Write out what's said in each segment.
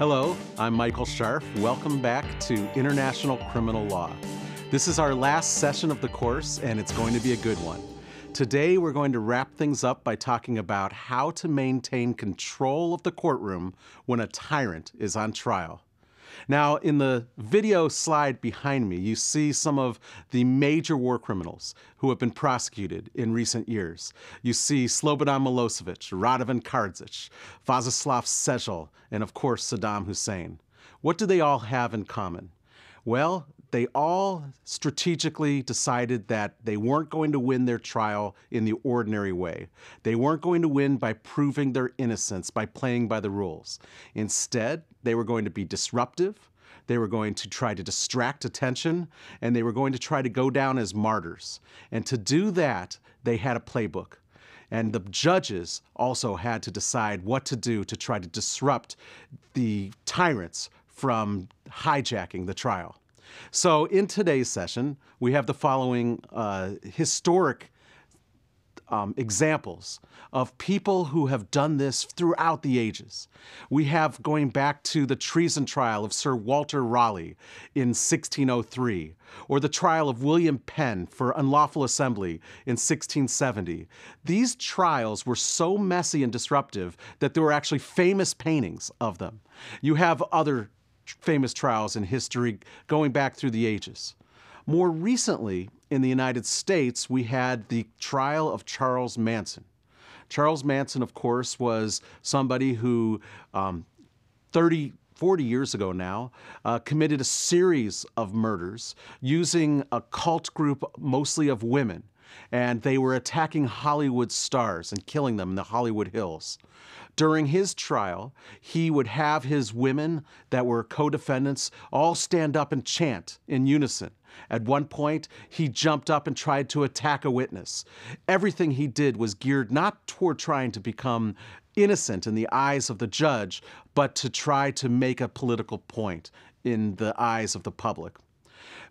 Hello, I'm Michael Scharf. Welcome back to International Criminal Law. This is our last session of the course, and it's going to be a good one. Today, we're going to wrap things up by talking about how to maintain control of the courtroom when a tyrant is on trial. Now, in the video slide behind me, you see some of the major war criminals who have been prosecuted in recent years. You see Slobodan Milosevic, Radovan Karadzic, Vojislav Šešelj, and of course Saddam Hussein. What do they all have in common? Well, they all strategically decided that they weren't going to win their trial in the ordinary way. They weren't going to win by proving their innocence, by playing by the rules. Instead, they were going to be disruptive, they were going to try to distract attention, and they were going to try to go down as martyrs. And to do that, they had a playbook. And the judges also had to decide what to do to try to disrupt the tyrants from hijacking the trial. So, in today's session, we have the following uh, historic um, examples of people who have done this throughout the ages. We have going back to the treason trial of Sir Walter Raleigh in 1603, or the trial of William Penn for unlawful assembly in 1670. These trials were so messy and disruptive that there were actually famous paintings of them. You have other famous trials in history going back through the ages. More recently, in the United States, we had the trial of Charles Manson. Charles Manson, of course, was somebody who um, 30, 40 years ago now, uh, committed a series of murders using a cult group mostly of women. And they were attacking Hollywood stars and killing them in the Hollywood Hills. During his trial, he would have his women that were co defendants all stand up and chant in unison. At one point, he jumped up and tried to attack a witness. Everything he did was geared not toward trying to become innocent in the eyes of the judge, but to try to make a political point in the eyes of the public.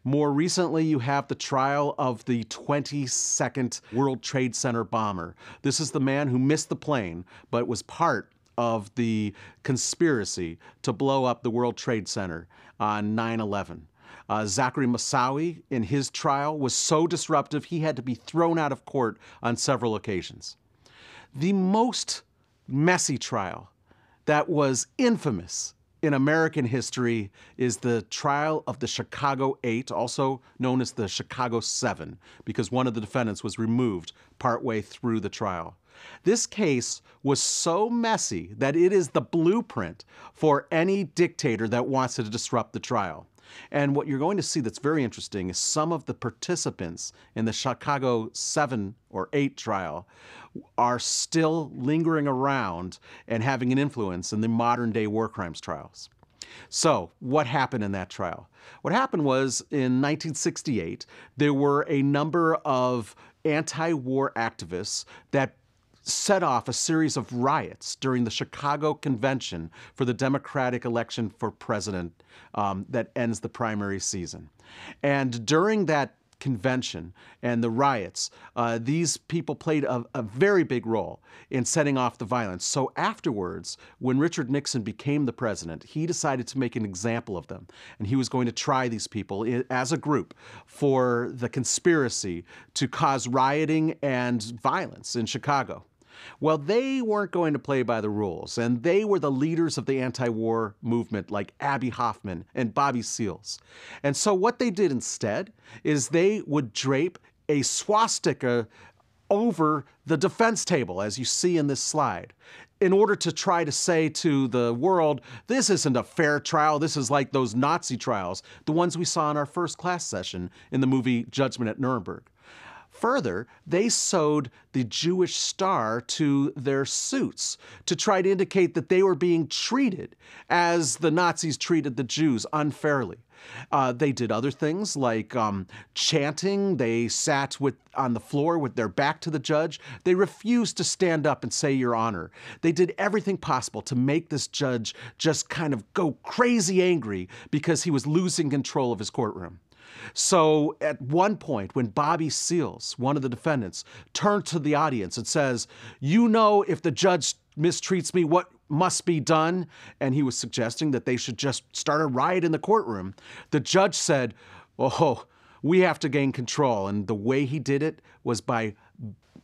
More recently, you have the trial of the 22nd World Trade Center bomber. This is the man who missed the plane, but was part of the conspiracy to blow up the World Trade Center on 9 11. Uh, Zacarias Moussaoui, in his trial, was so disruptive he had to be thrown out of court on several occasions. The most messy trial that was infamous in American history is the trial of the Chicago Eight, also known as the Chicago Seven, because one of the defendants was removed partway through the trial. This case was so messy that it is the blueprint for any dictator that wants to disrupt the trial. And what you're going to see that's very interesting is some of the participants in the Chicago 7 or 8 trial are still lingering around and having an influence in the modern day war crimes trials. So, what happened in that trial? What happened was in 1968, there were a number of anti war activists that set off a series of riots during the Chicago Convention for the Democratic election for president um, that ends the primary season. And during that convention and the riots, uh, these people played a, a, very big role in setting off the violence. So afterwards, when Richard Nixon became the president, he decided to make an example of them. And he was going to try these people as a group for the conspiracy to cause rioting and violence in Chicago. Well, they weren't going to play by the rules, and they were the leaders of the anti war movement, like Abbie Hoffman and Bobby Seals. And so, what they did instead is they would drape a swastika over the defense table, as you see in this slide, in order to try to say to the world, this isn't a fair trial. This is like those Nazi trials, the ones we saw in our first class session in the movie Judgment at Nuremberg. Further, they sewed the Jewish star to their suits to try to indicate that they were being treated as the Nazis treated the Jews unfairly. Uh, they did other things like um, chanting. They sat with on the floor with their back to the judge. They refused to stand up and say "Your Honor." They did everything possible to make this judge just kind of go crazy angry because he was losing control of his courtroom. So at one point, when Bobby Seals, one of the defendants, turned to the audience and says, You know, if the judge mistreats me, what must be done? And he was suggesting that they should just start a riot in the courtroom. The judge said, Oh, we have to gain control. And the way he did it was by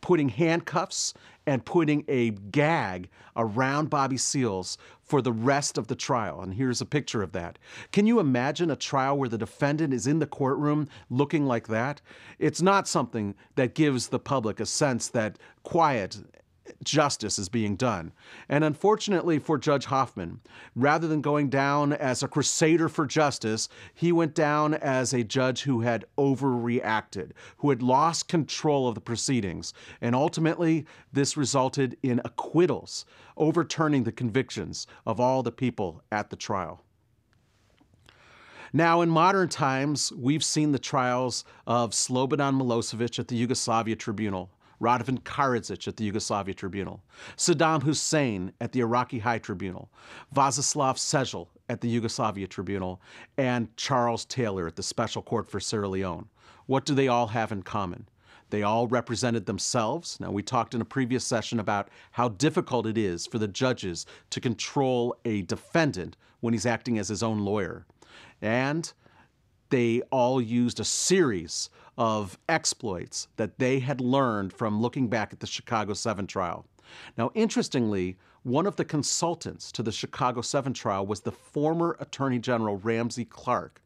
putting handcuffs and putting a gag around Bobby Seals for the rest of the trial. And here's a picture of that. Can you imagine a trial where the defendant is in the courtroom looking like that? It's not something that gives the public a sense that quiet justice is being done. And unfortunately for Judge Hoffman, rather than going down as a crusader for justice, he went down as a judge who had overreacted, who had lost control of the proceedings. And ultimately, this resulted in acquittals, overturning the convictions of all the people at the trial. Now, in modern times, we've seen the trials of Slobodan Milosevic at the Yugoslavia Tribunal, Radovan Karadzic at the Yugoslavia Tribunal, Saddam Hussein at the Iraqi High Tribunal, Vojislav Šešelj at the Yugoslavia Tribunal, and Charles Taylor at the Special Court for Sierra Leone. What do they all have in common? They all represented themselves. Now, we talked in a previous session about how difficult it is for the judges to control a defendant when he's acting as his own lawyer. And they all used a series of exploits that they had learned from looking back at the Chicago 7 trial. Now, interestingly, one of the consultants to the Chicago 7 trial was the former Attorney General Ramsey Clark.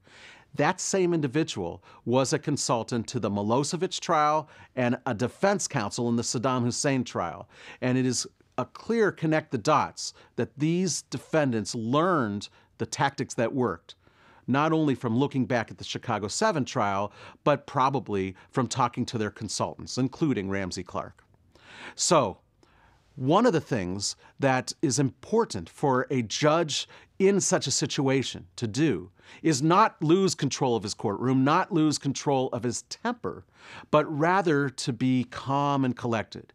That same individual was a consultant to the Milosevic trial and a defense counsel in the Saddam Hussein trial. And it is a clear connect the dots that these defendants learned the tactics that worked not only from looking back at the Chicago 7 trial, but probably from talking to their consultants, including Ramsey Clark. So, one of the things that is important for a judge in such a situation to do is not lose control of his courtroom, not lose control of his temper, but rather to be calm and collected.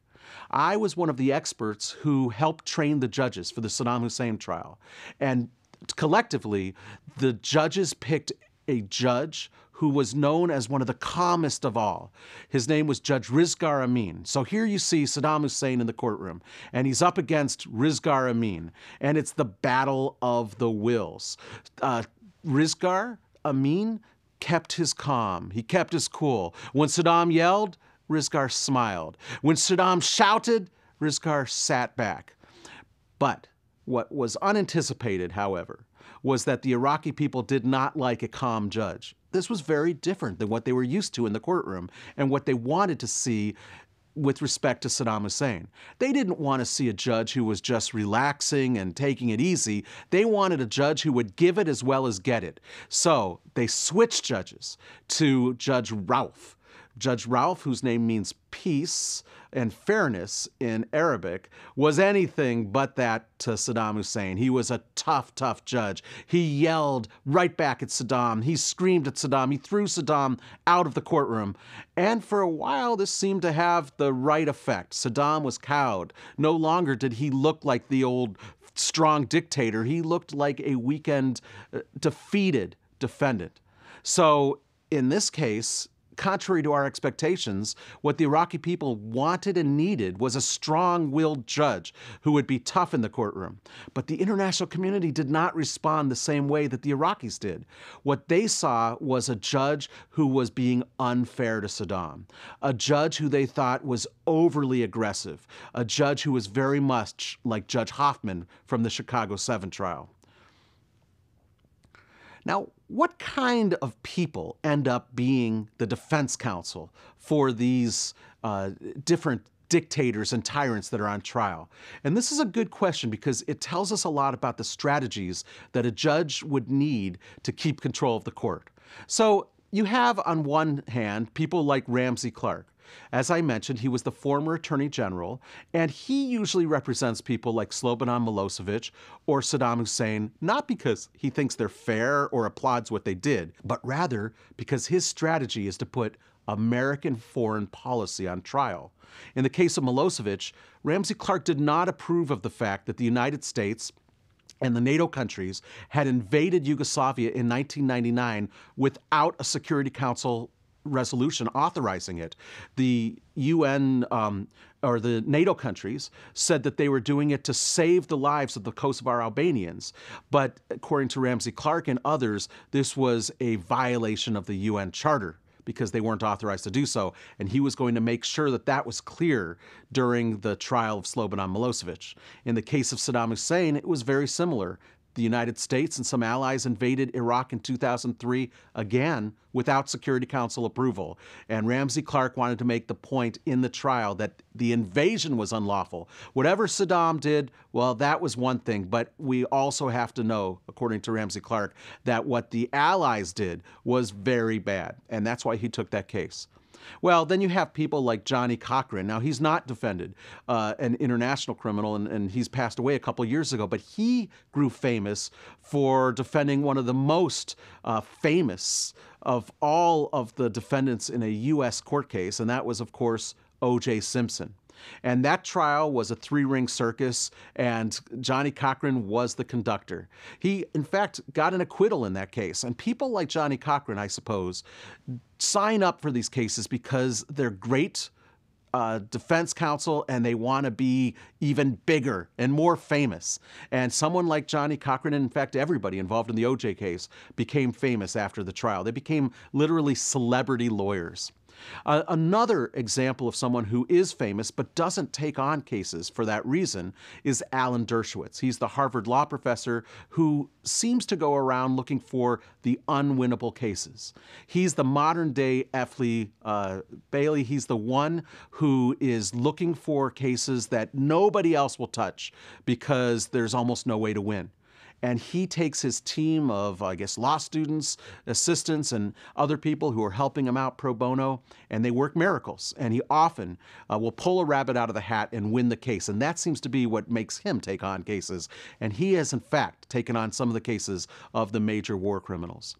I was one of the experts who helped train the judges for the Saddam Hussein trial. And collectively, the judges picked a judge who was known as one of the calmest of all. His name was Judge Rizgar Amin. So here you see Saddam Hussein in the courtroom, and he's up against Rizgar Amin, and it's the battle of the wills. Uh, Rizgar Amin kept his calm, he kept his cool. When Saddam yelled, Rizgar smiled. When Saddam shouted, Rizgar sat back. But what was unanticipated, however, was that the Iraqi people did not like a calm judge. This was very different than what they were used to in the courtroom and what they wanted to see with respect to Saddam Hussein. They didn't want to see a judge who was just relaxing and taking it easy. They wanted a judge who would give it as well as get it. So they switched judges to Judge Rauf. Judge Rauf, whose name means peace and fairness in Arabic, was anything but that to Saddam Hussein. He was a tough, tough judge. He yelled right back at Saddam. He screamed at Saddam. He threw Saddam out of the courtroom. And for a while, this seemed to have the right effect. Saddam was cowed. No longer did he look like the old strong dictator, he looked like a weakened, uh, defeated defendant. So in this case, contrary to our expectations, what the Iraqi people wanted and needed was a strong willed judge who would be tough in the courtroom. But the international community did not respond the same way that the Iraqis did. What they saw was a judge who was being unfair to Saddam, a judge who they thought was overly aggressive, a judge who was very much like Judge Hoffman from the Chicago 7 trial. Now, what kind of people end up being the defense counsel for these uh, different dictators and tyrants that are on trial? And this is a good question because it tells us a lot about the strategies that a judge would need to keep control of the court. So you have, on one hand, people like Ramsey Clark, as I mentioned, he was the former Attorney General, and he usually represents people like Slobodan Milosevic or Saddam Hussein, not because he thinks they're fair or applauds what they did, but rather because his strategy is to put American foreign policy on trial. In the case of Milosevic, Ramsey Clark did not approve of the fact that the United States and the NATO countries had invaded Yugoslavia in 1999 without a Security Council resolution authorizing it, the UN um, or the NATO countries said that they were doing it to save the lives of the Kosovar Albanians. But according to Ramsey Clark and others, this was a violation of the UN Charter because they weren't authorized to do so. And he was going to make sure that that was clear during the trial of Slobodan Milosevic. In the case of Saddam Hussein, it was very similar. The United States and some allies invaded Iraq in 2003 again without Security Council approval. And Ramsey Clark wanted to make the point in the trial that the invasion was unlawful. Whatever Saddam did, well, that was one thing. But we also have to know, according to Ramsey Clark, that what the allies did was very bad. And that's why he took that case. Well, then you have people like Johnnie Cochran. Now, he's not defended, uh, an international criminal, and, and, he's passed away a couple years ago, but he grew famous for defending one of the most uh, famous of all of the defendants in a U.S. court case, and that was, of course, O.J. Simpson. And that trial was a three ring circus, and Johnnie Cochran was the conductor. He, in fact, got an acquittal in that case. And people like Johnnie Cochran, I suppose, sign up for these cases because they're great. Uh, defense counsel and they want to be even bigger and more famous. And someone like Johnnie Cochran, and in fact, everybody involved in the OJ case, became famous after the trial. They became literally celebrity lawyers. Uh, another example of someone who is famous but doesn't take on cases for that reason is Alan Dershowitz. He's the Harvard law professor who seems to go around looking for the unwinnable cases. He's the modern day F. Lee uh, Bailey. He's the one who is looking for cases that nobody else will touch because there's almost no way to win and he takes his team of, I guess, law students, assistants, and other people who are helping him out pro bono, and they work miracles. And he often uh, will pull a rabbit out of the hat and win the case. And that seems to be what makes him take on cases. And he has, in fact, taken on some of the cases of the major war criminals.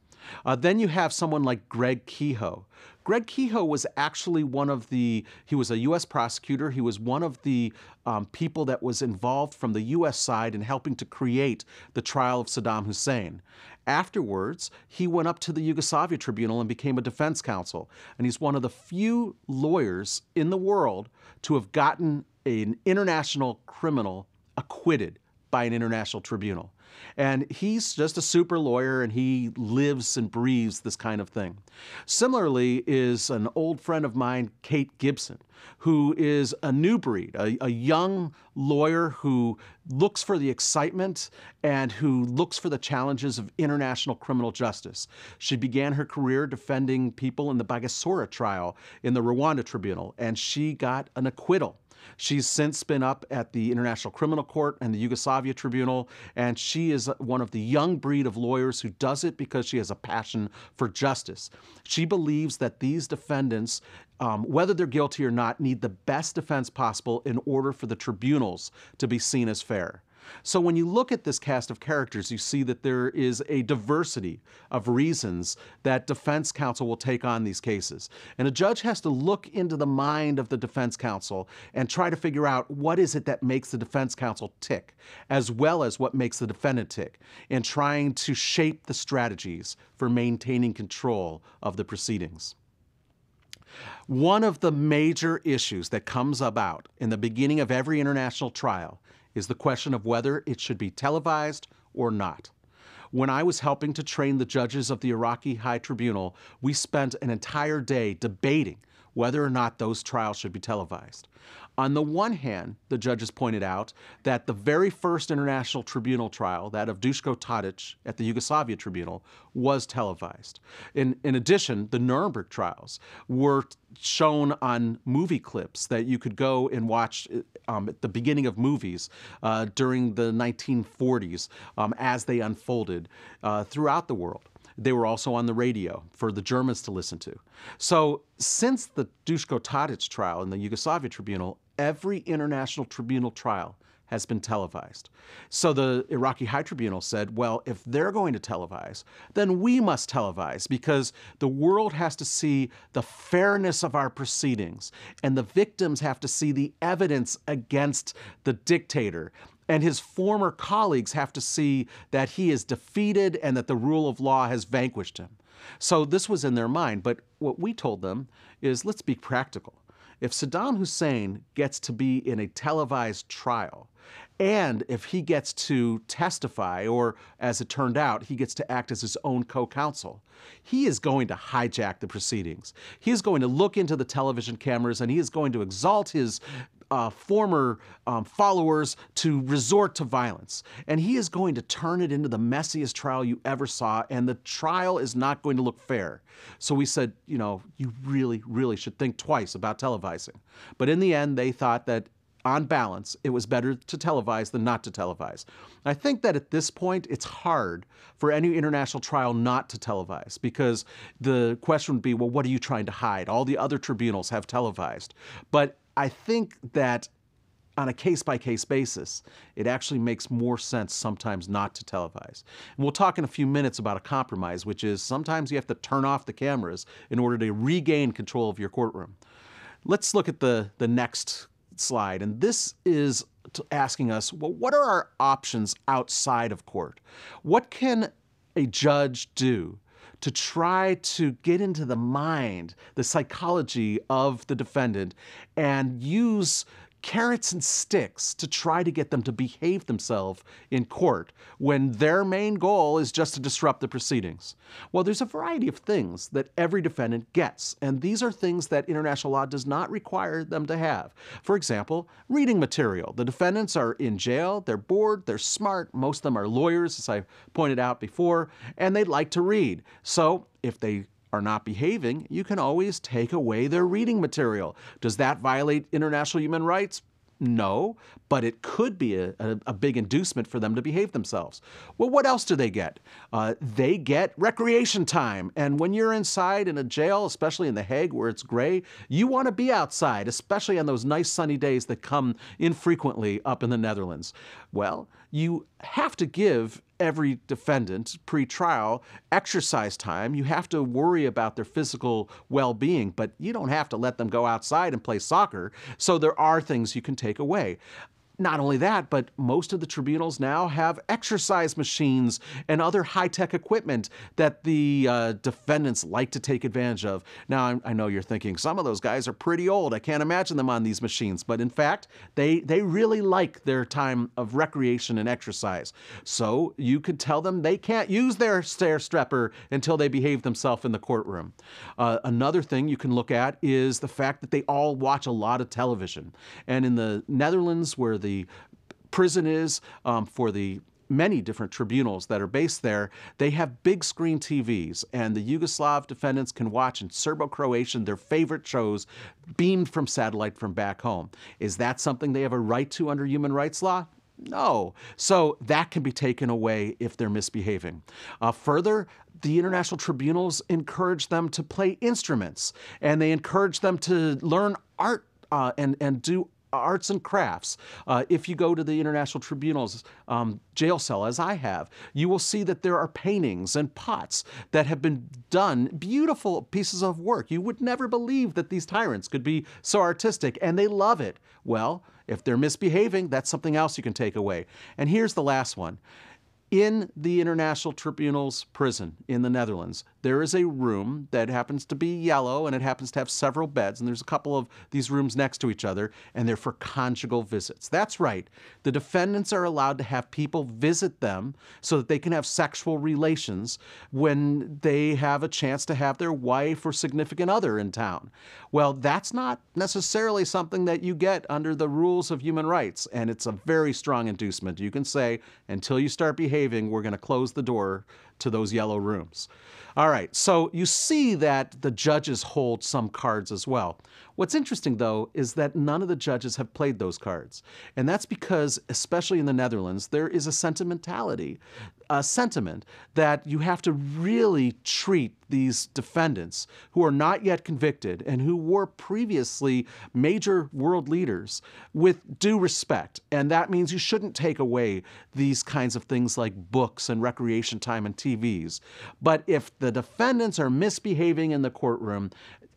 Uh, then you have someone like Greg Kehoe. Greg Kehoe was actually one of the, he was a U.S. prosecutor. He was one of the um, people that was involved from the U.S. side in helping to create the trial of Saddam Hussein. Afterwards, he went up to the Yugoslavia Tribunal and became a defense counsel. And he's one of the few lawyers in the world to have gotten an international criminal acquitted by an international tribunal. And he's just a super lawyer and he lives and breathes this kind of thing. Similarly, is an old friend of mine, Kate Gibson, who is a new breed, a, a young lawyer who looks for the excitement and who looks for the challenges of international criminal justice. She began her career defending people in the Bagosora trial in the Rwanda Tribunal, and she got an acquittal She's since been up at the International Criminal Court and the Yugoslavia Tribunal, and she is one of the young breed of lawyers who does it because she has a passion for justice. She believes that these defendants, um, whether they're guilty or not, need the best defense possible in order for the tribunals to be seen as fair. So when you look at this cast of characters, you see that there is a diversity of reasons that defense counsel will take on these cases. And a judge has to look into the mind of the defense counsel and try to figure out what is it that makes the defense counsel tick, as well as what makes the defendant tick, in trying to shape the strategies for maintaining control of the proceedings. One of the major issues that comes about in the beginning of every international trial is the question of whether it should be televised or not. When I was helping to train the judges of the Iraqi High Tribunal, we spent an entire day debating whether or not those trials should be televised. On the one hand, the judges pointed out that the very first international tribunal trial, that of Dushko Tadic at the Yugoslavia Tribunal, was televised. In, in addition, the Nuremberg trials were shown on movie clips that you could go and watch um, at the beginning of movies uh, during the 1940s um, as they unfolded uh, throughout the world. They were also on the radio for the Germans to listen to. So, since the Dushko Tadic trial in the Yugoslavia Tribunal, every international tribunal trial has been televised. So the Iraqi High Tribunal said, well, if they're going to televise, then we must televise because the world has to see the fairness of our proceedings and the victims have to see the evidence against the dictator. And his former colleagues have to see that he is defeated and that the rule of law has vanquished him. So this was in their mind. But what we told them is let's be practical. If Saddam Hussein gets to be in a televised trial, and if he gets to testify, or as it turned out, he gets to act as his own co counsel, he is going to hijack the proceedings. He is going to look into the television cameras and he is going to exalt his uh, former um, followers to resort to violence. And he is going to turn it into the messiest trial you ever saw, and the trial is not going to look fair. So we said, you know, you really, really should think twice about televising. But in the end, they thought that on balance, it was better to televise than not to televise. I think that at this point, it's hard for any international trial not to televise because the question would be, well, what are you trying to hide? All the other tribunals have televised. But I think that on a case by case basis, it actually makes more sense sometimes not to televise. And we'll talk in a few minutes about a compromise, which is sometimes you have to turn off the cameras in order to regain control of your courtroom. Let's look at the, the next slide. And this is asking us well, what are our options outside of court? What can a judge do to try to get into the mind, the psychology of the defendant, and use carrots and sticks to try to get them to behave themselves in court when their main goal is just to disrupt the proceedings? Well, there's a variety of things that every defendant gets, and these are things that international law does not require them to have. For example, reading material. The defendants are in jail, they're bored, they're smart, most of them are lawyers, as I pointed out before, and they'd like to read. So if they are not behaving, you can always take away their reading material. Does that violate international human rights? No, but it could be a, a, a, big inducement for them to behave themselves. Well, what else do they get? Uh, they get recreation time. And when you're inside in a jail, especially in The Hague where it's gray, you want to be outside, especially on those nice sunny days that come infrequently up in the Netherlands. Well, you have to give every defendant pre-trial exercise time. You have to worry about their physical well-being, but you don't have to let them go outside and play soccer. So there are things you can take away. Not only that, but most of the tribunals now have exercise machines and other high tech equipment that the uh, defendants like to take advantage of. Now, I know you're thinking some of those guys are pretty old. I can't imagine them on these machines. But in fact, they, they really like their time of recreation and exercise. So you could tell them they can't use their stair strapper until they behave themselves in the courtroom. Uh, another thing you can look at is the fact that they all watch a lot of television. And in the Netherlands, where the prison is, um, for the many different tribunals that are based there, they have big screen TVs, and the Yugoslav defendants can watch in Serbo Croatian their favorite shows beamed from satellite from back home. Is that something they have a right to under human rights law? No. So that can be taken away if they're misbehaving. Uh, further, the international tribunals encourage them to play instruments and they encourage them to learn art uh, and, and do arts and crafts. Uh, if you go to the International Tribunal's um, jail cell, as I have, you will see that there are paintings and pots that have been done, beautiful pieces of work. You would never believe that these tyrants could be so artistic, and they love it. Well, if they're misbehaving, that's something else you can take away. And here's the last one. In the International Tribunal's prison in the Netherlands, there is a room that happens to be yellow and it happens to have several beds, and there's a couple of these rooms next to each other, and they're for conjugal visits. That's right. The defendants are allowed to have people visit them so that they can have sexual relations when they have a chance to have their wife or significant other in town. Well, that's not necessarily something that you get under the rules of human rights, and it's a very strong inducement. You can say, until you start behaving behaving, we're going to close the door to those yellow rooms. All right, so you see that the judges hold some cards as well. What's interesting, though, is that none of the judges have played those cards. And that's because, especially in the Netherlands, there is a sentimentality, a sentiment that you have to really treat these defendants who are not yet convicted and who were previously major world leaders with due respect. And that means you shouldn't take away these kinds of things like books and recreation time and TVs. But if the defendants are misbehaving in the courtroom,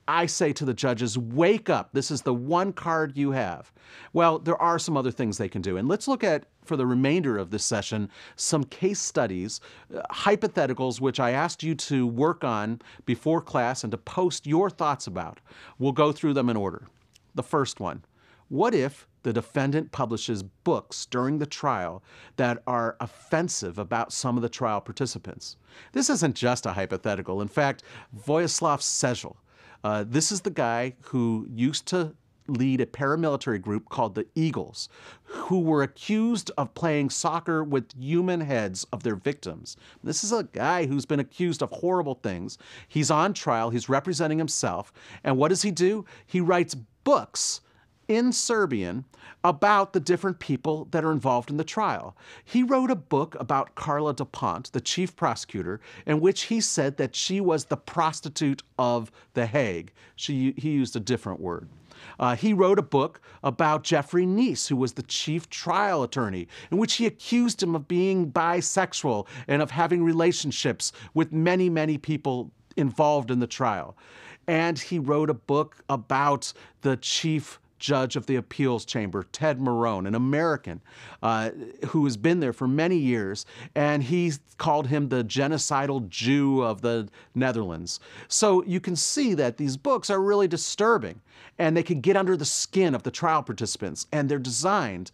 I say to the judges, wake up. This is the one card you have. Well, there are some other things they can do. And let's look at, for the remainder of this session, some case studies, uh, hypotheticals, which I asked you to work on before class and to post your thoughts about. We'll go through them in order. The first one What if the defendant publishes books during the trial that are offensive about some of the trial participants? This isn't just a hypothetical. In fact, Vojislav Šešelj, uh, this is the guy who used to lead a paramilitary group called the Eagles, who were accused of playing soccer with human heads of their victims. This is a guy who's been accused of horrible things. He's on trial, he's representing himself, and what does he do? He writes books in Serbian about the different people that are involved in the trial. He wrote a book about Carla Del Ponte, the chief prosecutor, in which he said that she was the prostitute of The Hague. She, he used a different word. Uh, he wrote a book about Jeffrey Neese, who was the chief trial attorney, in which he accused him of being bisexual and of having relationships with many, many people involved in the trial. And he wrote a book about the chief judge of the appeals chamber, Ted Meron, an American uh, who has been there for many years, and he called him the genocidal Jew of the Netherlands. So you can see that these books are really disturbing, and they can get under the skin of the trial participants, and they're designed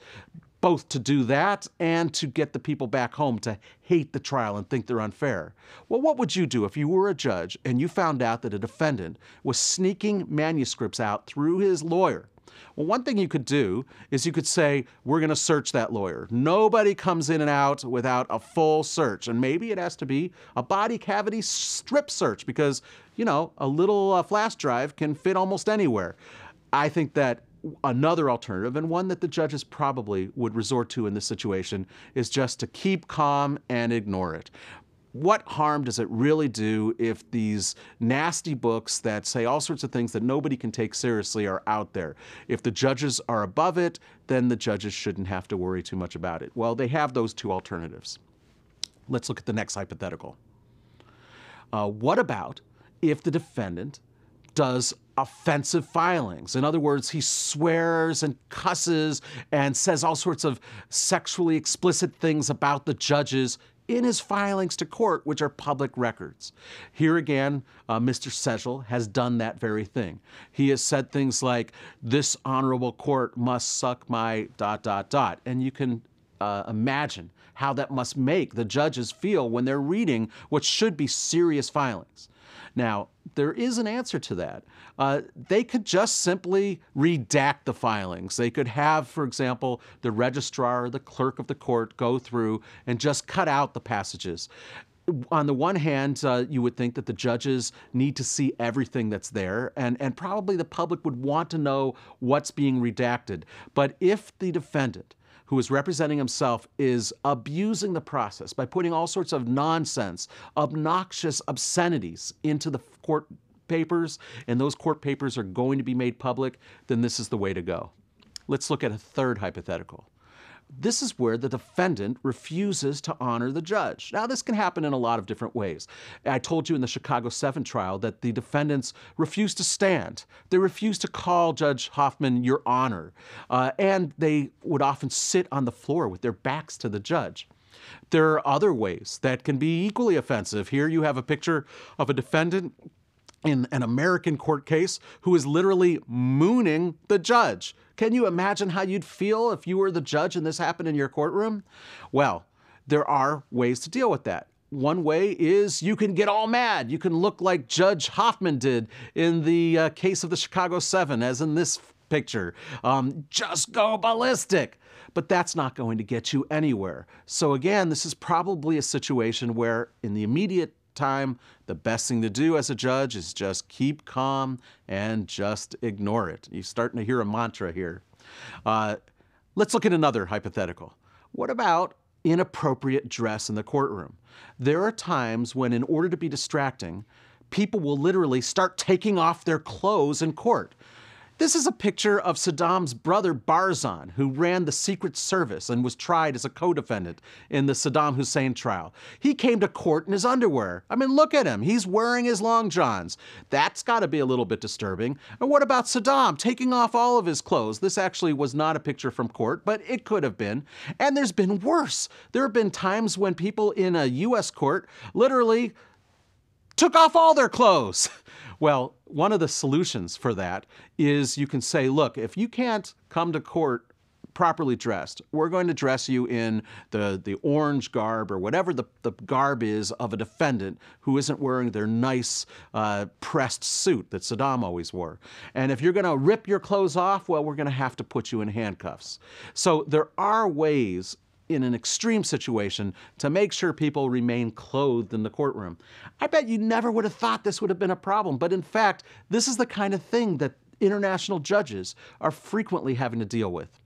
both to do that and to get the people back home to hate the trial and think they're unfair. Well, what would you do if you were a judge and you found out that a defendant was sneaking manuscripts out through his lawyer? Well, one thing you could do is you could say, We're going to search that lawyer. Nobody comes in and out without a full search. And maybe it has to be a body cavity strip search because, you know, a little uh, flash drive can fit almost anywhere. I think that another alternative, and one that the judges probably would resort to in this situation, is just to keep calm and ignore it what harm does it really do if these nasty books that say all sorts of things that nobody can take seriously are out there? If the judges are above it, then the judges shouldn't have to worry too much about it. Well, they have those two alternatives. Let's look at the next hypothetical. Uh, what about if the defendant does offensive filings. In other words, he swears and cusses and says all sorts of sexually explicit things about the judges in his filings to court, which are public records. Here again, uh, Mr. Šešelj has done that very thing. He has said things like, This honorable court must suck my dot, dot, dot. And you can uh, imagine how that must make the judges feel when they're reading what should be serious filings. Now, there is an answer to that. Uh, they could just simply redact the filings. They could have, for example, the registrar or the clerk of the court go through and just cut out the passages on the one hand, uh, you would think that the judges need to see everything that's there, and, and probably the public would want to know what's being redacted. But if the defendant who is representing himself is abusing the process by putting all sorts of nonsense, obnoxious obscenities into the court papers, and those court papers are going to be made public, then this is the way to go. Let's look at a third hypothetical. This is where the defendant refuses to honor the judge. Now, this can happen in a lot of different ways. I told you in the Chicago 7 trial that the defendants refused to stand. They refused to call Judge Hoffman your honor. Uh, and they would often sit on the floor with their backs to the judge. There are other ways that can be equally offensive. Here you have a picture of a defendant in an American court case who is literally mooning the judge. Can you imagine how you'd feel if you were the judge and this happened in your courtroom? Well, there are ways to deal with that. One way is you can get all mad. You can look like Judge Hoffman did in the uh, case of the Chicago Seven, as in this picture. Um, just go ballistic. But that's not going to get you anywhere. So, again, this is probably a situation where, in the immediate time, the best thing to do as a judge is just keep calm and just ignore it. You're starting to hear a mantra here. Uh, let's look at another hypothetical. What about inappropriate dress in the courtroom? There are times when, in order to be distracting, people will literally start taking off their clothes in court. This is a picture of Saddam's brother Barzan, who ran the Secret Service and was tried as a co defendant in the Saddam Hussein trial. He came to court in his underwear. I mean, look at him. He's wearing his long johns. That's got to be a little bit disturbing. And what about Saddam taking off all of his clothes? This actually was not a picture from court, but it could have been. And there's been worse. There have been times when people in a U.S. court literally took off all their clothes. Well, one of the solutions for that is you can say, look, if you can't come to court properly dressed, we're going to dress you in the, the orange garb or whatever the, the garb is of a defendant who isn't wearing their nice uh, pressed suit that Saddam always wore. And if you're going to rip your clothes off, well, we're going to have to put you in handcuffs. So there are ways in an extreme situation to make sure people remain clothed in the courtroom. I bet you never would have thought this would have been a problem, but in fact, this is the kind of thing that international judges are frequently having to deal with.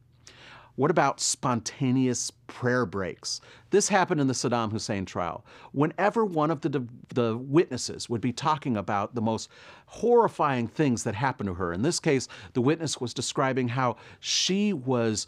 What about spontaneous prayer breaks? This happened in the Saddam Hussein trial. Whenever one of the, the witnesses would be talking about the most horrifying things that happened to her, in this case, the witness was describing how she was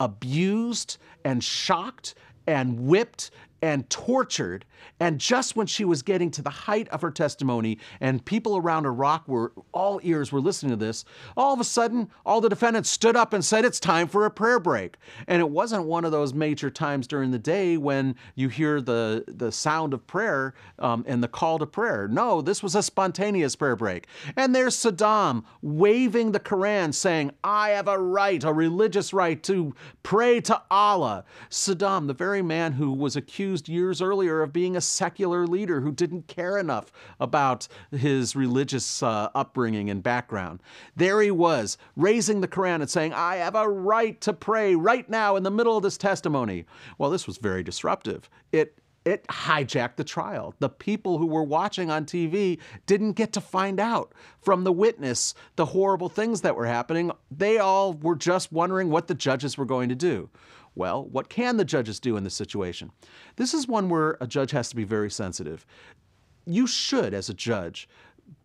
abused and shocked and whipped and tortured. And just when she was getting to the height of her testimony and people around Iraq were, all ears were listening to this, all of a sudden, all the defendants stood up and said, It's time for a prayer break. And it wasn't one of those major times during the day when you hear the, the sound of prayer um, and the call to prayer. No, this was a spontaneous prayer break. And there's Saddam waving the Quran saying, I have a right, a religious right to pray to Allah. Saddam, the very man who was accused accused years earlier of being a secular leader who didn't care enough about his religious uh, upbringing and background. There he was, raising the Quran and saying, I have a right to pray right now in the middle of this testimony. Well, this was very disruptive. It it hijacked the trial. The people who were watching on TV didn't get to find out from the witness the horrible things that were happening. They all were just wondering what the judges were going to do. Well, what can the judges do in this situation? This is one where a judge has to be very sensitive. You should, as a judge,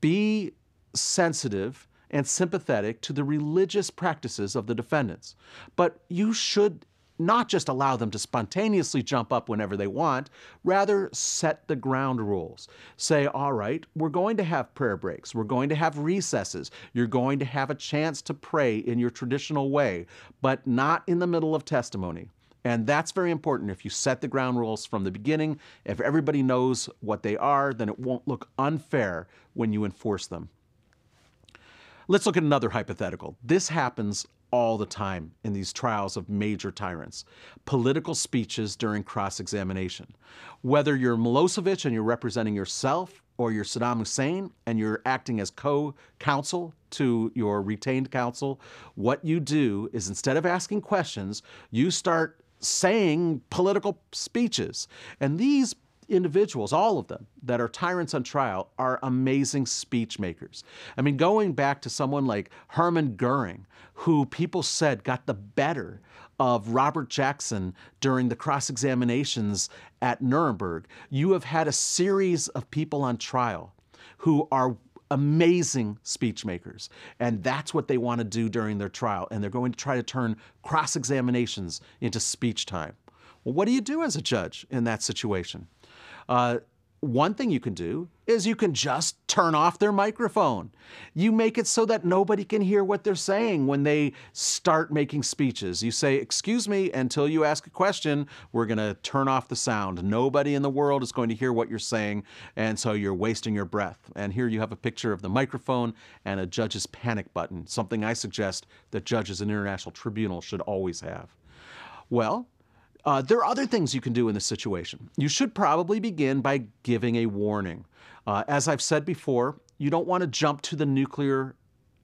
be sensitive and sympathetic to the religious practices of the defendants. But you should not just allow them to spontaneously jump up whenever they want, rather set the ground rules. Say, all right, we're going to have prayer breaks, we're going to have recesses, you're going to have a chance to pray in your traditional way, but not in the middle of testimony. And that's very important. If you set the ground rules from the beginning, if everybody knows what they are, then it won't look unfair when you enforce them. Let's look at another hypothetical. This happens all the time in these trials of major tyrants. Political speeches during cross examination. Whether you're Milosevic and you're representing yourself, or you're Saddam Hussein and you're acting as co counsel to your retained counsel, what you do is instead of asking questions, you start saying political speeches. And these individuals, all of them, that are tyrants on trial are amazing speech makers. I mean, going back to someone like Hermann Goering, who people said got the better of Robert Jackson during the cross examinations at Nuremberg, you have had a series of people on trial who are amazing speech makers. And that's what they want to do during their trial. And they're going to try to turn cross examinations into speech time. Well, what do you do as a judge in that situation? Uh, one thing you can do is you can just turn off their microphone. You make it so that nobody can hear what they're saying when they start making speeches. You say, Excuse me, until you ask a question, we're going to turn off the sound. Nobody in the world is going to hear what you're saying, and so you're wasting your breath. And here you have a picture of the microphone and a judge's panic button, something I suggest that judges in international tribunals should always have. Well, uh, there are other things you can do in this situation. You should probably begin by giving a warning. Uh, as I've said before, you don't want to jump to the nuclear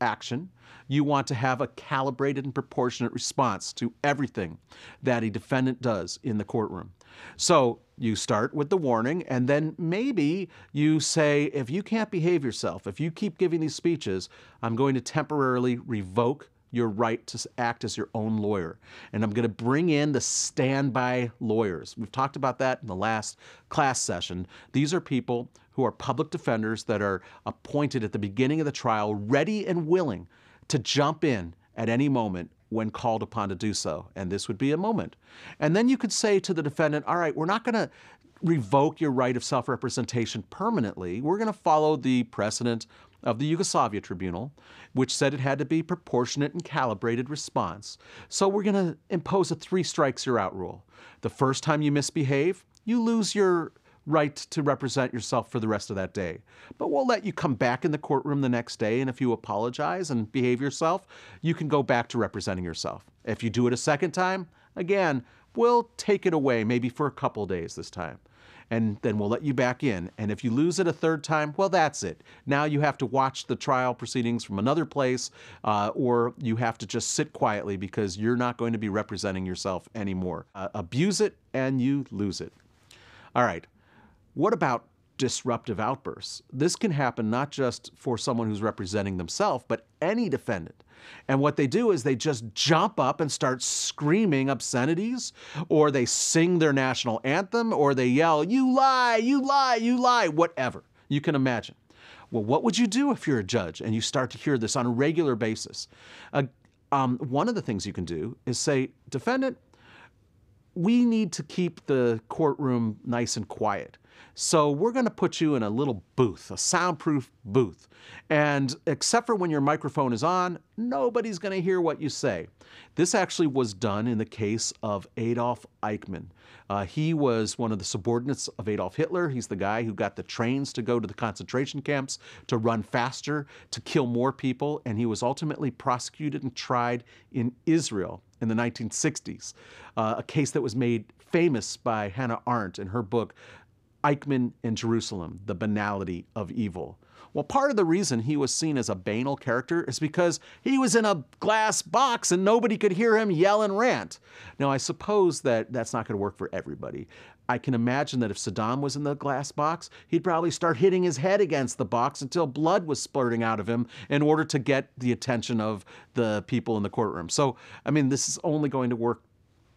action. You want to have a calibrated and proportionate response to everything that a defendant does in the courtroom. So you start with the warning, and then maybe you say, if you can't behave yourself, if you keep giving these speeches, I'm going to temporarily revoke your right to act as your own lawyer. And I'm going to bring in the standby lawyers. We've talked about that in the last class session. These are people who are public defenders that are appointed at the beginning of the trial, ready and willing to jump in at any moment when called upon to do so. And this would be a moment. And then you could say to the defendant, all right, we're not going to revoke your right of self representation permanently. We're going to follow the precedent of the Yugoslavia Tribunal, which said it had to be proportionate and calibrated response. So we're going to impose a three strikes you're out rule. The first time you misbehave, you lose your right to represent yourself for the rest of that day. But we'll let you come back in the courtroom the next day, and if you apologize and behave yourself, you can go back to representing yourself. If you do it a second time, again, we'll take it away, maybe for a couple days this time. And then we'll let you back in. And if you lose it a third time, well, that's it. Now you have to watch the trial proceedings from another place, uh, or you have to just sit quietly because you're not going to be representing yourself anymore. Uh, abuse it and you lose it. All right. What about disruptive outbursts? This can happen not just for someone who's representing themselves, but any defendant. And what they do is they just jump up and start screaming obscenities, or they sing their national anthem, or they yell, You lie, you lie, you lie, whatever you can imagine. Well, what would you do if you're a judge and you start to hear this on a regular basis? Uh, um, one of the things you can do is say, Defendant, we need to keep the courtroom nice and quiet. So we're going to put you in a little booth, a soundproof booth. And except for when your microphone is on, nobody's going to hear what you say. This actually was done in the case of Adolf Eichmann. Uh, he was one of the subordinates of Adolf Hitler. He's the guy who got the trains to go to the concentration camps, to run faster, to kill more people, and he was ultimately prosecuted and tried in Israel in the 1960s, uh, a case that was made famous by Hannah Arendt in her book, Eichmann in Jerusalem, The Banality of Evil. Well, part of the reason he was seen as a banal character is because he was in a glass box and nobody could hear him yell and rant. Now, I suppose that that's not going to work for everybody. I can imagine that if Saddam was in the glass box, he'd probably start hitting his head against the box until blood was spurting out of him in order to get the attention of the people in the courtroom. So, I mean, this is only going to work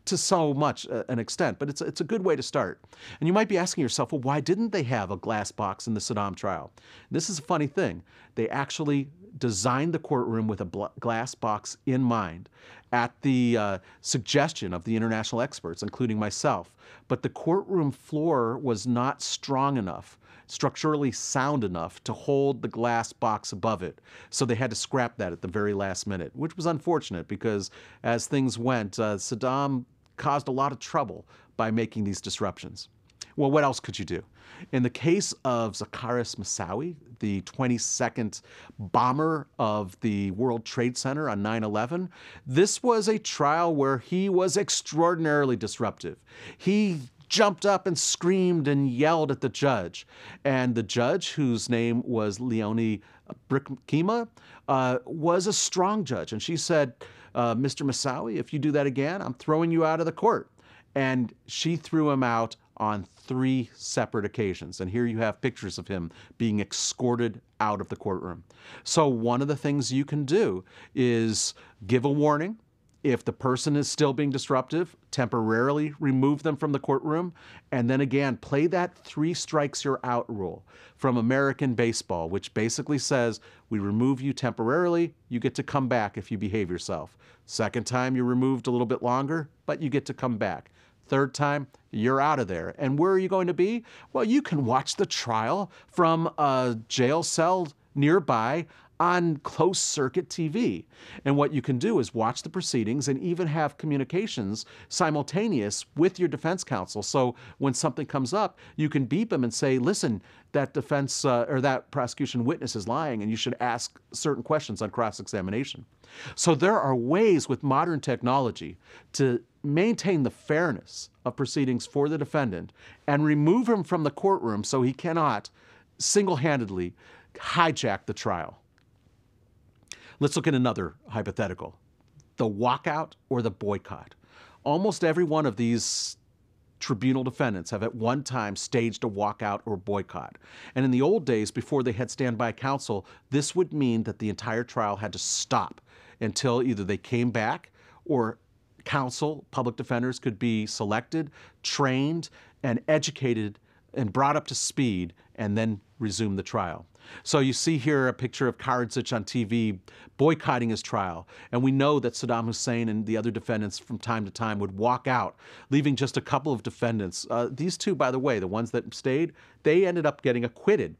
to so much uh, an extent, but it's, it's a good way to start. And you might be asking yourself, well, why didn't they have a glass box in the Saddam trial? This is a funny thing. They actually designed the courtroom with a glass box in mind at the uh, suggestion of the international experts, including myself. But the courtroom floor was not strong enough structurally sound enough to hold the glass box above it. So they had to scrap that at the very last minute, which was unfortunate because as things went, uh, Saddam caused a lot of trouble by making these disruptions. Well, what else could you do? In the case of Zacarias Moussaoui, the 22nd bomber of the World Trade Center on 9 11, this was a trial where he was extraordinarily disruptive. He jumped up and screamed and yelled at the judge. And the judge, whose name was Leonie Brinkema, uh, was a strong judge. And she said, uh, Mr. Moussaoui, if you do that again, I'm throwing you out of the court. And she threw him out on three separate occasions. And here you have pictures of him being escorted out of the courtroom. So, one of the things you can do is give a warning if the person is still being disruptive, temporarily remove them from the courtroom, and then again, play that three strikes you're out rule from American baseball, which basically says we remove you temporarily, you get to come back if you behave yourself. Second time, you're removed a little bit longer, but you get to come back. Third time, you're out of there. And where are you going to be? Well, you can watch the trial from a jail cell nearby on closed circuit TV. And what you can do is watch the proceedings and even have communications simultaneous with your defense counsel. So when something comes up, you can beep them and say, listen, that defense uh, or that prosecution witness is lying and you should ask certain questions on cross examination. So there are ways with modern technology to maintain the fairness of proceedings for the defendant and remove him from the courtroom so he cannot single handedly hijack the trial. Let's look at another hypothetical the walkout or the boycott. Almost every one of these tribunal defendants have at one time staged a walkout or boycott. And in the old days, before they had standby counsel, this would mean that the entire trial had to stop until either they came back or counsel, public defenders could be selected, trained, and educated and brought up to speed and then resume the trial. So you see here a picture of Karadzic on TV boycotting his trial. And we know that Saddam Hussein and the other defendants from time to time would walk out, leaving just a couple of defendants. Uh, these two, by the way, the ones that stayed, they ended up getting acquitted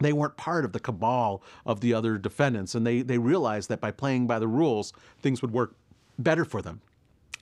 they weren't part of the cabal of the other defendants, and they, they realized that by playing by the rules, things would work better for them.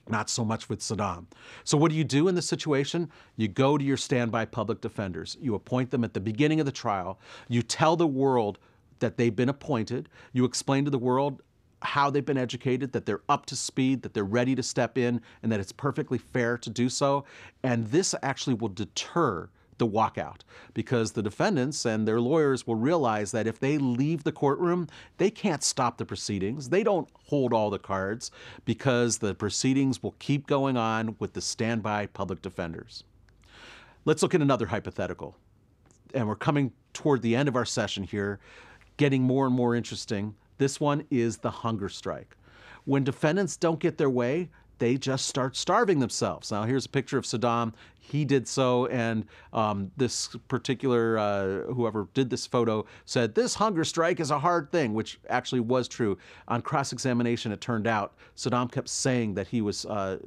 Not so much with Saddam. So, what do you do in this situation? You go to your standby public defenders. You appoint them at the beginning of the trial. You tell the world that they've been appointed. You explain to the world how they've been educated, that they're up to speed, that they're ready to step in, and that it's perfectly fair to do so. And this actually will deter the walkout because the defendants and their lawyers will realize that if they leave the courtroom, they can't stop the proceedings. They don't hold all the cards because the proceedings will keep going on with the standby public defenders. Let's look at another hypothetical. And we're coming toward the end of our session here, getting more and more interesting. This one is the hunger strike. When defendants don't get their way, they just start starving themselves. Now, here's a picture of Saddam. He did so, and um, this particular, uh, whoever did this photo, said, This hunger strike is a hard thing, which actually was true. On cross examination, it turned out Saddam kept saying that he was uh,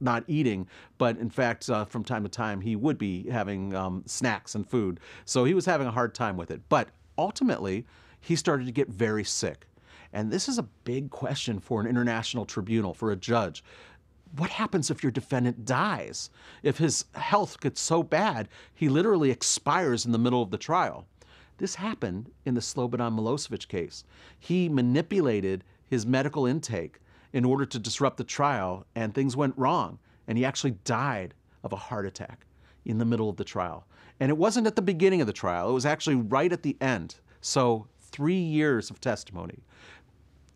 not eating, but in fact, uh, from time to time, he would be having um, snacks and food. So he was having a hard time with it. But ultimately, he started to get very sick. And this is a big question for an international tribunal, for a judge what happens if your defendant dies? If his health gets so bad, he literally expires in the middle of the trial. This happened in the Slobodan Milosevic case. He manipulated his medical intake in order to disrupt the trial, and things went wrong, and he actually died of a heart attack in the middle of the trial. And it wasn't at the beginning of the trial, it was actually right at the end. So, three years of testimony,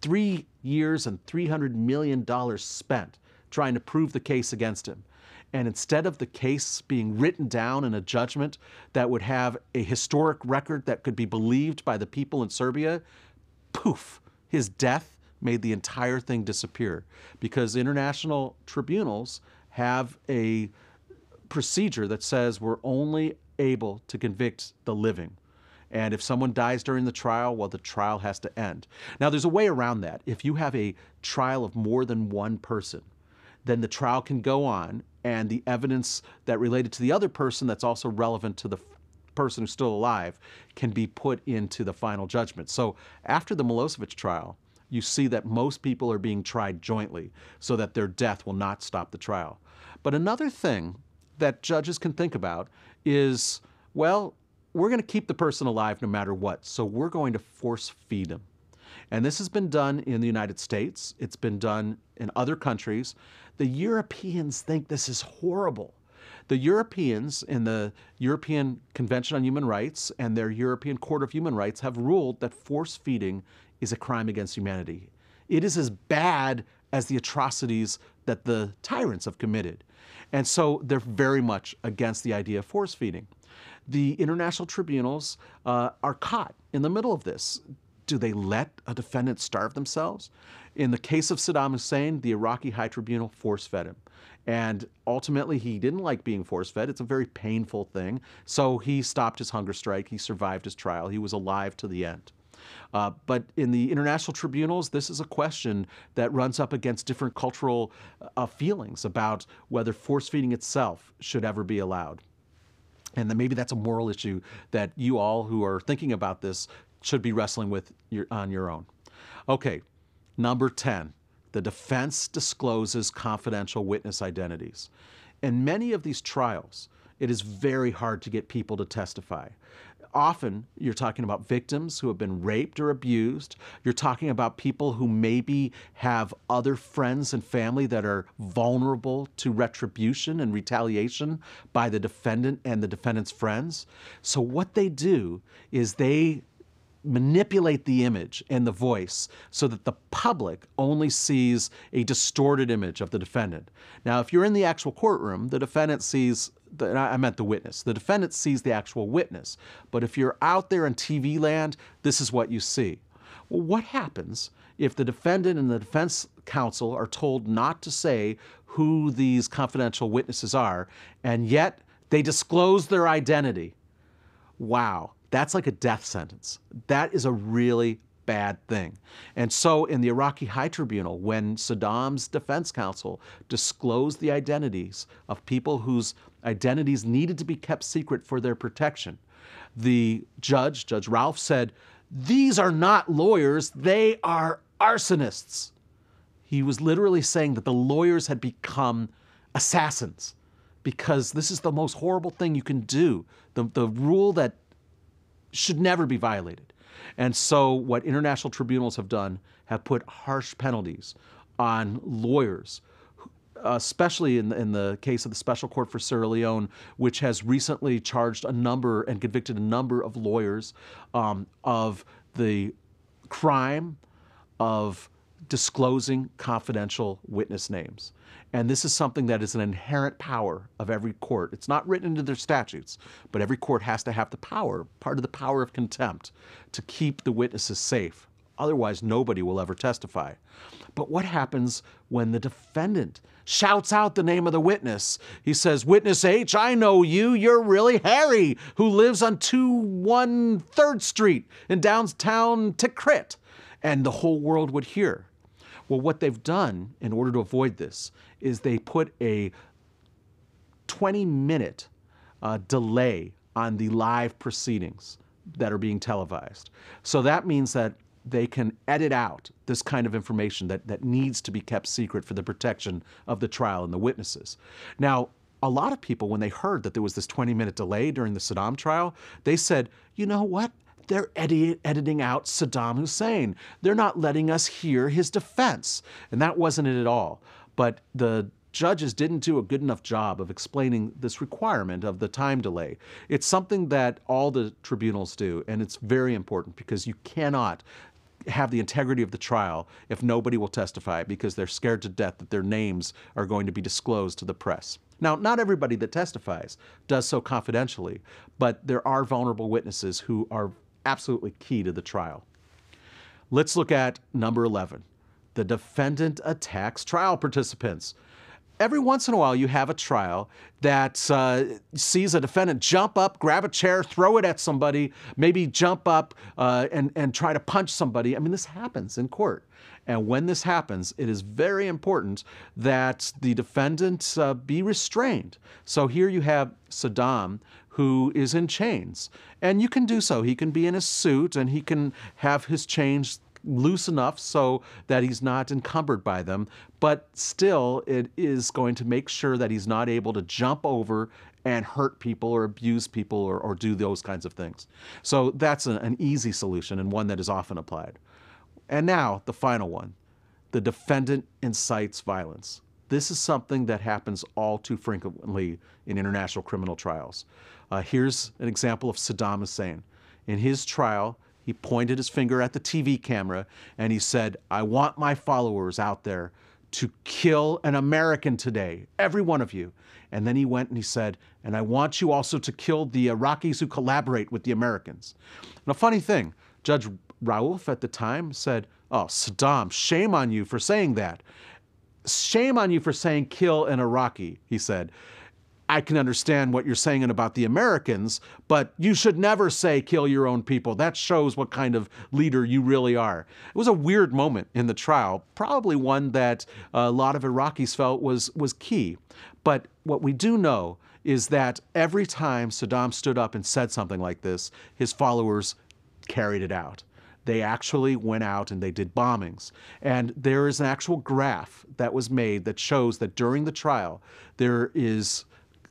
three years and $300 million spent trying to prove the case against him. And instead of the case being written down in a judgment that would have a historic record that could be believed by the people in Serbia, poof, his death made the entire thing disappear because international tribunals have a procedure that says we're only able to convict the living. And if someone dies during the trial, well, the trial has to end. Now, there's a way around that. If you have a trial of more than one person, then the trial can go on and the evidence that related to the other person that's also relevant to the person who's still alive can be put into the final judgment. So after the Milosevic trial, you see that most people are being tried jointly so that their death will not stop the trial. But another thing that judges can think about is well, we're going to keep the person alive no matter what, so we're going to force feed him. And this has been done in the United States, it's been done in other countries. The Europeans think this is horrible. The Europeans in the European Convention on Human Rights and their European Court of Human Rights have ruled that force feeding is a crime against humanity. It is as bad as the atrocities that the tyrants have committed. And so they're very much against the idea of force feeding. The international tribunals uh, are caught in the middle of this do they let a defendant starve themselves? In the case of Saddam Hussein, the Iraqi High Tribunal force fed him. And ultimately, he didn't like being force fed. It's a very painful thing. So he stopped his hunger strike. He survived his trial. He was alive to the end. Uh, but in the international tribunals, this is a question that runs up against different cultural uh, feelings about whether force feeding itself should ever be allowed. And then maybe that's a moral issue that you all who are thinking about this should be wrestling with your, on your own. Okay, number 10, the defense discloses confidential witness identities. In many of these trials, it is very hard to get people to testify. Often, you're talking about victims who have been raped or abused. You're talking about people who maybe have other friends and family that are vulnerable to retribution and retaliation by the defendant and the defendant's friends. So, what they do is they manipulate the image and the voice so that the public only sees a distorted image of the defendant. Now, if you're in the actual courtroom, the defendant sees, the, I meant the witness, the defendant sees the actual witness. But if you're out there in TV land, this is what you see. Well, what happens if the defendant and the defense counsel are told not to say who these confidential witnesses are, and yet they disclose their identity? Wow that's like a death sentence. That is a really bad thing. And so, in the Iraqi High Tribunal, when Saddam's defense counsel disclosed the identities of people whose identities needed to be kept secret for their protection, the judge, Judge Rauf, said, These are not lawyers, they are arsonists. He was literally saying that the lawyers had become assassins because this is the most horrible thing you can do, the, the rule that should never be violated. And so, what international tribunals have done have put harsh penalties on lawyers, especially in, in the case of the Special Court for Sierra Leone, which has recently charged a number and convicted a number of lawyers um, of the crime of disclosing confidential witness names. And this is something that is an inherent power of every court. It's not written into their statutes, but every court has to have the power, part of the power of contempt, to keep the witnesses safe. Otherwise, nobody will ever testify. But what happens when the defendant shouts out the name of the witness? He says, Witness H, I know you. You're really Harry, who lives on 213rd Street in downtown Tikrit. And the whole world would hear. Well, what they've done in order to avoid this is they put a 20 minute uh, delay on the live proceedings that are being televised. So that means that they can edit out this kind of information that, that needs to be kept secret for the protection of the trial and the witnesses. Now, a lot of people, when they heard that there was this 20 minute delay during the Saddam trial, they said, you know what? They're edi- editing out Saddam Hussein. They're not letting us hear his defense. And that wasn't it at all. But the judges didn't do a good enough job of explaining this requirement of the time delay. It's something that all the tribunals do, and it's very important because you cannot have the integrity of the trial if nobody will testify because they're scared to death that their names are going to be disclosed to the press. Now, not everybody that testifies does so confidentially, but there are vulnerable witnesses who are absolutely key to the trial. Let's look at number 11. The defendant attacks trial participants. Every once in a while, you have a trial that uh, sees a defendant jump up, grab a chair, throw it at somebody, maybe jump up uh, and, and try to punch somebody. I mean, this happens in court. And when this happens, it is very important that the defendant uh, be restrained. So here you have Saddam, who is in chains. And you can do so. He can be in a suit and he can have his chains loose enough so that he's not encumbered by them. But still, it is going to make sure that he's not able to jump over and hurt people or abuse people or, or do those kinds of things. So that's a, an easy solution and one that is often applied. And now, the final one the defendant incites violence. This is something that happens all too frequently in international criminal trials. Uh, here's an example of Saddam Hussein. In his trial, he pointed his finger at the TV camera and he said, I want my followers out there to kill an American today, every one of you. And then he went and he said, and I want you also to kill the Iraqis who collaborate with the Americans. And a funny thing, Judge Rauf at the time said, Oh, Saddam, shame on you for saying that. Shame on you for saying kill an Iraqi, he said. I can understand what you're saying about the Americans, but you should never say kill your own people. That shows what kind of leader you really are. It was a weird moment in the trial, probably one that a lot of Iraqis felt was, was key. But what we do know is that every time Saddam stood up and said something like this, his followers carried it out they actually went out and they did bombings. And there is an actual graph that was made that shows that during the trial, there is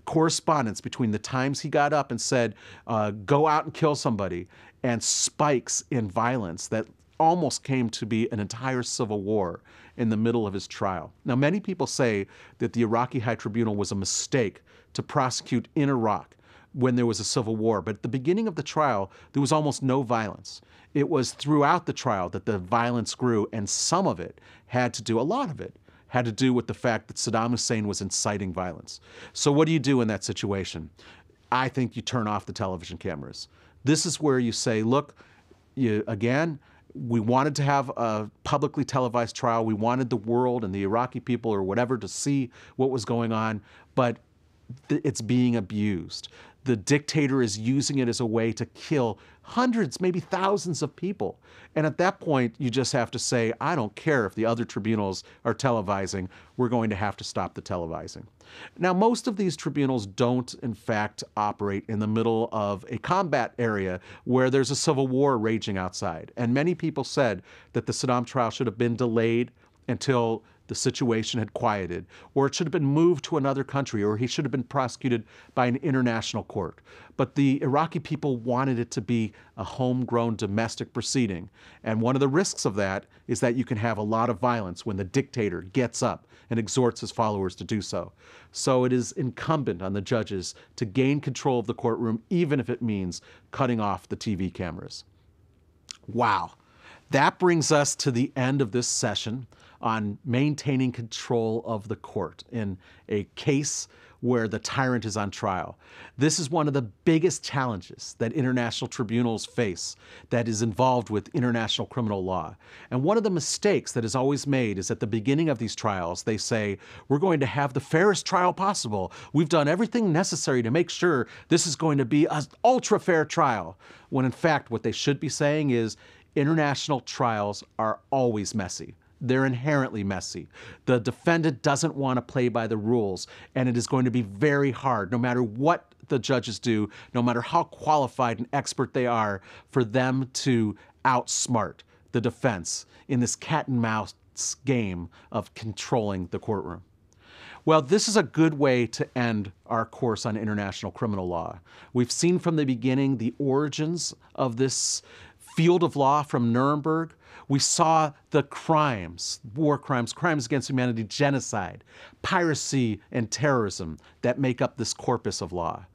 correspondence between the times he got up and said, uh, go out and kill somebody, and spikes in violence that almost came to be an entire civil war in the middle of his trial. Now, many people say that the Iraqi High Tribunal was a mistake to prosecute in Iraq when there was a civil war. But at the beginning of the trial, there was almost no violence. It was throughout the trial that the violence grew, and some of it had to do, a lot of it, had to do with the fact that Saddam Hussein was inciting violence. So, what do you do in that situation? I think you turn off the television cameras. This is where you say, look, you, again, we wanted to have a publicly televised trial. We wanted the world and the Iraqi people or whatever to see what was going on. But it's being abused. The dictator is using it as a way to kill hundreds, maybe thousands of people. And at that point, you just have to say, I don't care if the other tribunals are televising, we're going to have to stop the televising. Now, most of these tribunals don't, in fact, operate in the middle of a combat area where there's a civil war raging outside. And many people said that the Saddam trial should have been delayed until the situation had quieted, or it should have been moved to another country, or he should have been prosecuted by an international court. But the Iraqi people wanted it to be a homegrown domestic proceeding. And one of the risks of that is that you can have a lot of violence when the dictator gets up and exhorts his followers to do so. So it is incumbent on the judges to gain control of the courtroom, even if it means cutting off the TV cameras. Wow. That brings us to the end of this session on maintaining control of the court in a case where the tyrant is on trial. This is one of the biggest challenges that international tribunals face that is involved with international criminal law. And one of the mistakes that is always made is at the beginning of these trials, they say, We're going to have the fairest trial possible. We've done everything necessary to make sure this is going to be an ultra fair trial. When in fact, what they should be saying is, International trials are always messy. They're inherently messy. The defendant doesn't want to play by the rules, and it is going to be very hard, no matter what the judges do, no matter how qualified and expert they are, for them to outsmart the defense in this cat and mouse game of controlling the courtroom. Well, this is a good way to end our course on international criminal law. We've seen from the beginning the origins of this field of law from Nuremberg, we saw the crimes, war crimes, crimes against humanity, genocide, piracy, and terrorism that make up this corpus of law.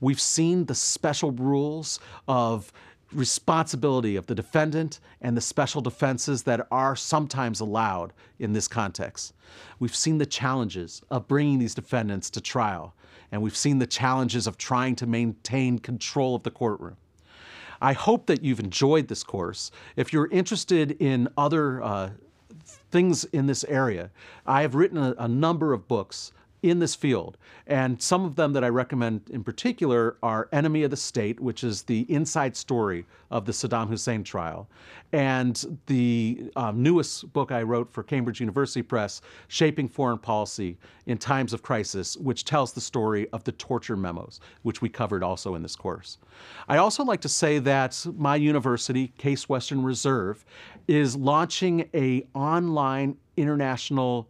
We've seen the special rules of responsibility of the defendant and the special defenses that are sometimes allowed in this context. We've seen the challenges of bringing these defendants to trial, and we've seen the challenges of trying to maintain control of the courtroom. I hope that you've enjoyed this course. If you're interested in other uh, things in this area, I have written a, a number of books in this field. And some of them that I recommend in particular are Enemy of the State, which is the inside story of the Saddam Hussein trial, and the um, newest book I wrote for Cambridge University Press, Shaping Foreign Policy in Times of Crisis, which tells the story of the torture memos, which we covered also in this course. I also like to say that my university, Case Western Reserve, is launching a online international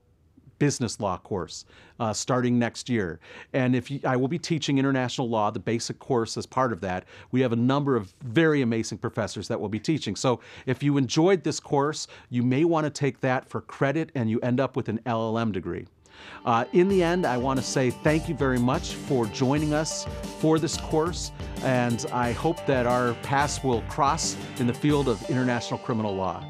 business law course uh, starting next year. And if you, I will be teaching international law, the basic course as part of that. We have a number of very amazing professors that will be teaching. So if you enjoyed this course, you may want to take that for credit and you end up with an LLM degree. Uh, in the end, I want to say thank you very much for joining us for this course, and I hope that our paths will cross in the field of international criminal law.